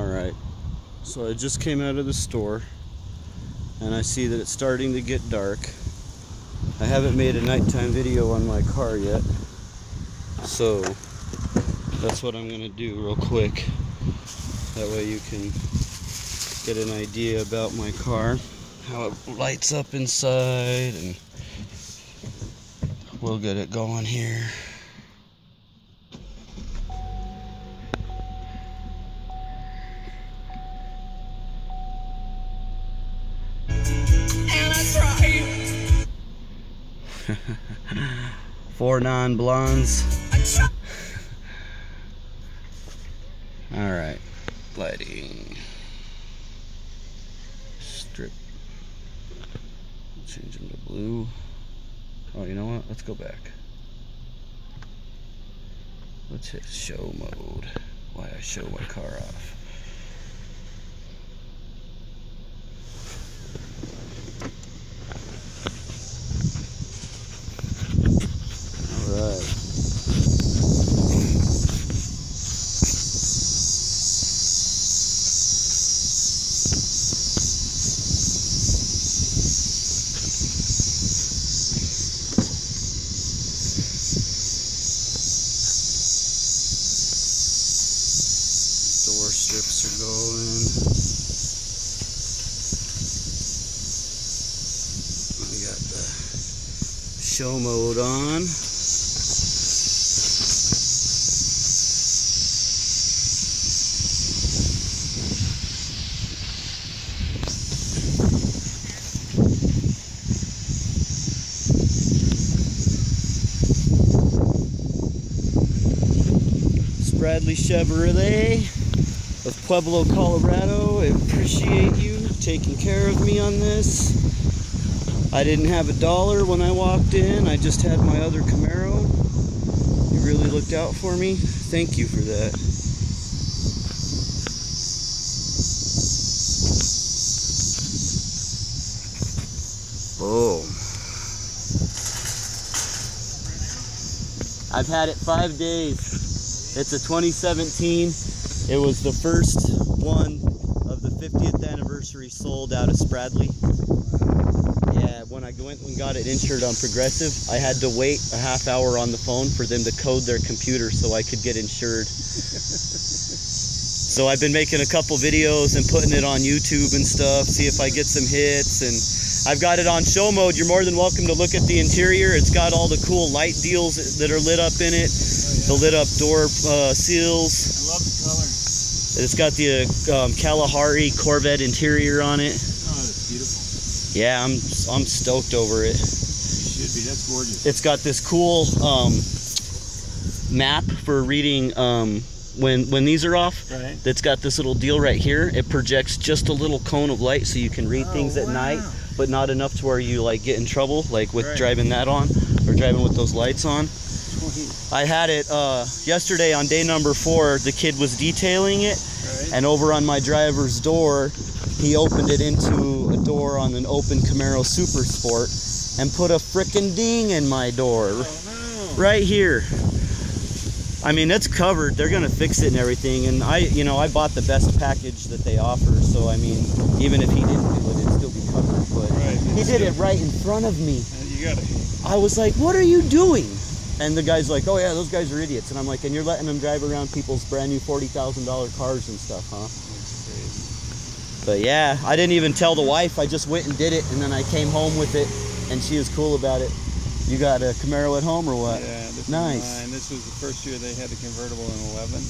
Alright, so I just came out of the store and I see that it's starting to get dark. I haven't made a nighttime video on my car yet, so that's what I'm going to do real quick. That way you can get an idea about my car, how it lights up inside, and we'll get it going here. Four non blondes. All right, lighting. Strip. Change them to blue. Oh, you know what? Let's go back. Let's hit show mode. Why I show my car off. Door strips are going. We got the show mode on. Spradley Chevrolet of Pueblo, Colorado. I appreciate you taking care of me on this. I didn't have a dollar when I walked in. I just had my other Camaro. You really looked out for me. Thank you for that. Boom. I've had it five days. It's a 2017. It was the first one of the 50th anniversary sold out of Spradley. Yeah, when I went and got it insured on Progressive, I had to wait a half hour on the phone for them to code their computer so I could get insured. so I've been making a couple videos and putting it on YouTube and stuff, see if I get some hits and I've got it on show mode. You're more than welcome to look at the interior. It's got all the cool light deals that are lit up in it. The lit up door uh, seals. I love the color. It's got the um, Kalahari Corvette interior on it. Oh, that's beautiful. Yeah, I'm I'm stoked over it. You should be. That's gorgeous. It's got this cool um, map for reading um, when when these are off. Right. That's got this little deal right here. It projects just a little cone of light so you can read Oh, things at wow. night, but not enough to where you like get in trouble, like with Right. driving that on or driving with those lights on. I had it uh, yesterday on day number four. The kid was detailing it, Right. and over on my driver's door, he opened it into a door on an open Camaro Super Sport and put a frickin' ding in my door oh no. right here. I mean, it's covered. They're gonna fix it and everything. And I, you know, I bought the best package that they offer. So I mean, even if he didn't do it, it'd still be covered. But Right. he did it right in front of me. You got it. I was like, "What are you doing?" And the guy's like, "Oh yeah, those guys are idiots." And I'm like, "And you're letting them drive around people's brand new forty thousand dollar cars and stuff, huh?" But yeah, I didn't even tell the wife. I just went and did it, and then I came home with it, and she was cool about it. You got a Camaro at home or what? Yeah, this Nice. This was the first year they had the convertible in 11.